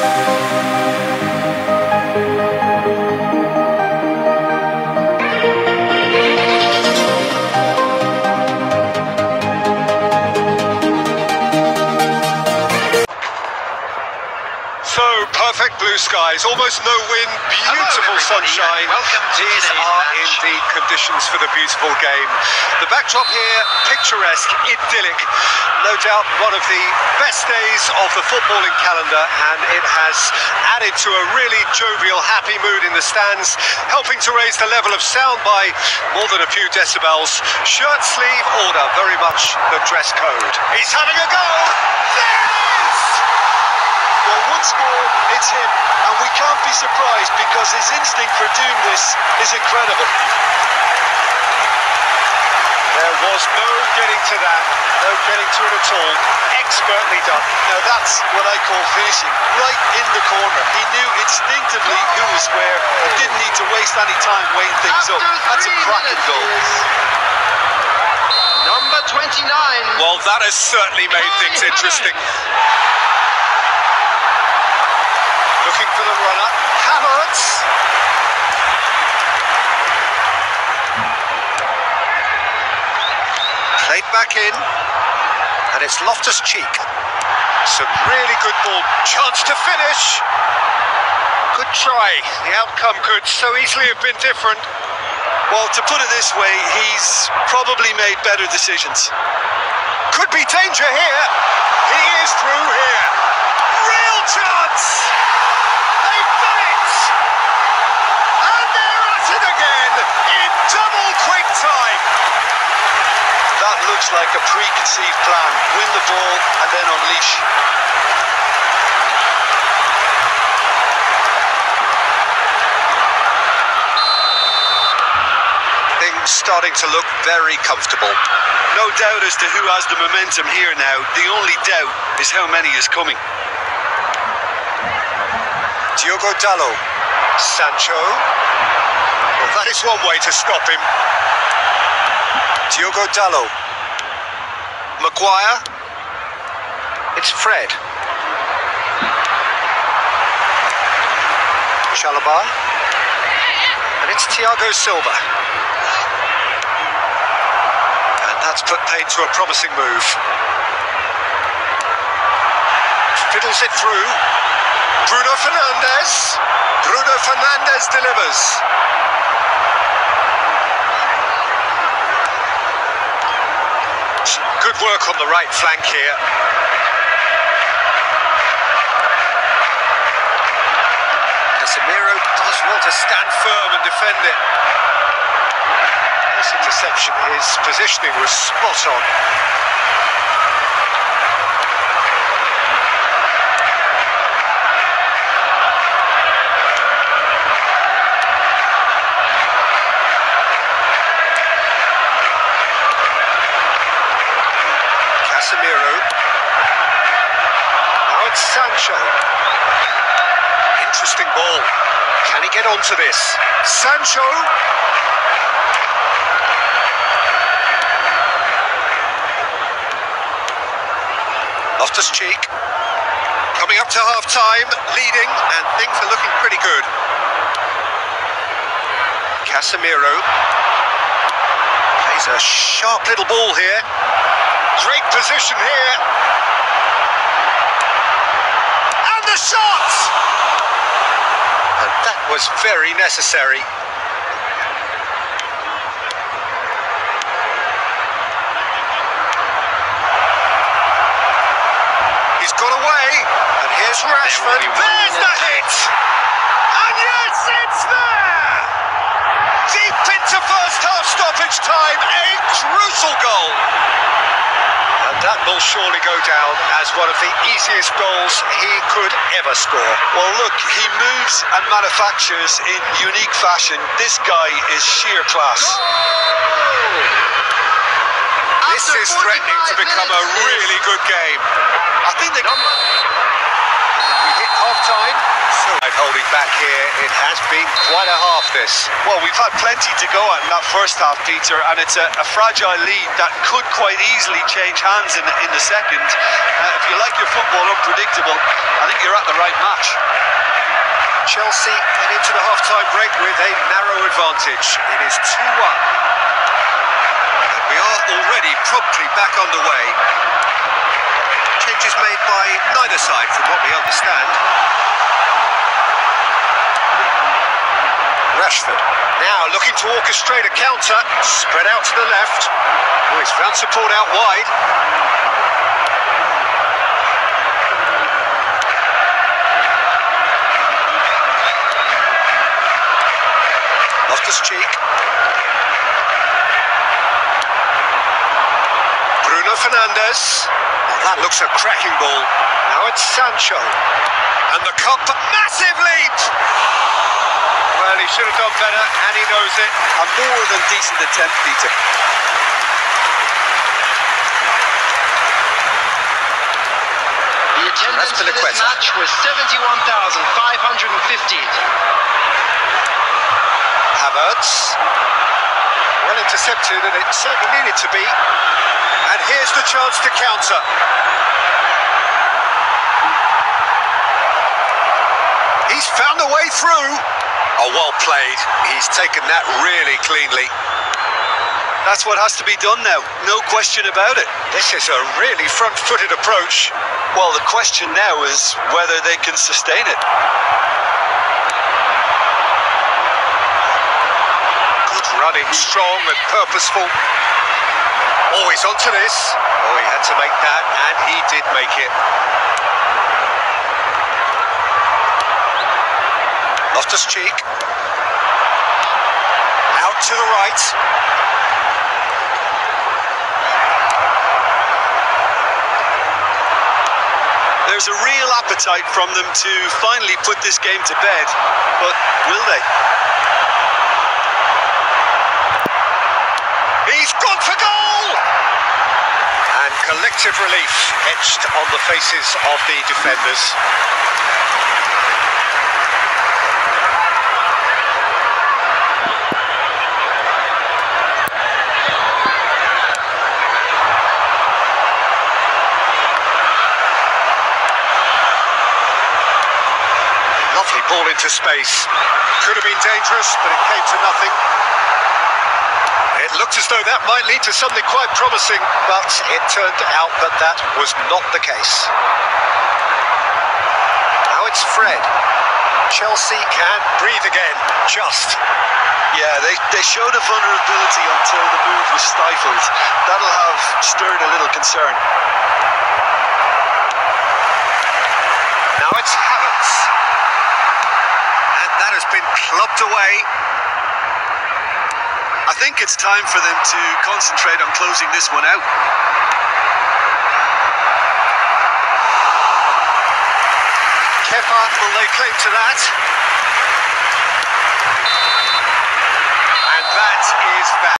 Bye. So perfect blue skies, almost no wind, beautiful sunshine. welcome to These are match. indeed conditions for the beautiful game. The backdrop here, picturesque, idyllic. No doubt one of the best days of the footballing calendar, and it has added to a really jovial, happy mood in the stands, helping to raise the level of sound by more than a few decibels. Shirt sleeve order, very much the dress code. He's having a go. There it is! Well, once more, it's him, and we can't be surprised because his instinct for doing this is incredible. There was no getting to that, no getting to it at all. Expertly done. Now, that's what I call finishing, right in the corner. He knew instinctively who was where and didn't need to waste any time weighing things up. That's a cracking goal. Number 29. Well, that has certainly made things interesting. Looking for the runner. Havertz. Played back in. And it's Loftus Cheek. Some really good ball. Chance to finish. Good try. The outcome could so easily have been different. Well, to put it this way, he's probably made better decisions. Could be danger here. He is through here. Real chance. They've done it. And they're at it again in double quick time. That looks like a preconceived plan. Win the ball and then unleash. Things starting to look very comfortable. No doubt as to who has the momentum here now. The only doubt is how many is coming. Diogo Dalot. Sancho. Well, that is one way to stop him. Diogo Dalot. Maguire. It's Fred. Chalobah. And it's Thiago Silva. And that's put paid to a promising move. Fiddles it through. Bruno Fernandes. Bruno Fernandes delivers. Good work on the right flank here. Casemiro does well to stand firm and defend it. This interception, his positioning was spot on. Casemiro. Now it's Sancho. Interesting ball. Can he get onto this? Sancho. Loftus Cheek. Coming up to half time, leading, and things are looking pretty good. Casemiro. Plays a sharp little ball here. Position here. And the shot! And that was very necessary. He's got away, and here's Rashford. There will be one There's the hit! And yes, it's there! Deep into first half stoppage time, a crucial goal. And that will surely go down as one of the easiest goals he could ever score. Well, look, he moves and manufactures in unique fashion. This guy is sheer class. This After is threatening to 45 become a really good game. I think they Number We hit half time. So I've holding back here. It has been quite a half, this. Well, we've had plenty to go at in that first half, Peter, and it's a, a fragile lead that could quite easily change hands in, in the second. Uh, if you like your football unpredictable, I think you're at the right match. Chelsea head into the half-time break with a narrow advantage. It is 2-1 we are already promptly back underway. Changes made by neither side, from what we understand. Rashford now looking to orchestrate a counter, spread out to the left. Oh, he's found support out wide. Loftus Cheek. Bruno Fernandes. Oh, that looks a cracking ball. Now it's Sancho. And the cup, massive lead! Well, he should have done better, and he knows it. A more than decent attempt, Peter. The attendance for this match was 71,550. Havertz. Well intercepted, and it certainly needed to be. And here's the chance to counter. Found a way through. Oh, well played. He's taken that really cleanly. That's what has to be done now, no question about it. This is a really front-footed approach. Well, the question now is whether they can sustain it. Good running, strong and purposeful. Always onto this. Oh, he had to make that, and he did make it. Loftus Cheek. Out to the right. There's a real appetite from them to finally put this game to bed, but will they? He's gone for goal! And collective relief etched on the faces of the defenders. Lovely ball into space. Could have been dangerous, but it came to nothing. It looked as though that might lead to something quite promising, but it turned out that that was not the case. Now it's Fred. Chelsea can breathe again, just. Yeah, they, they showed a vulnerability until the move was stifled. That'll have stirred a little concern. Now it's Havertz. And that has been clubbed away. I think it's time for them to concentrate on closing this one out. Kepa will lay claim to that. And that is that.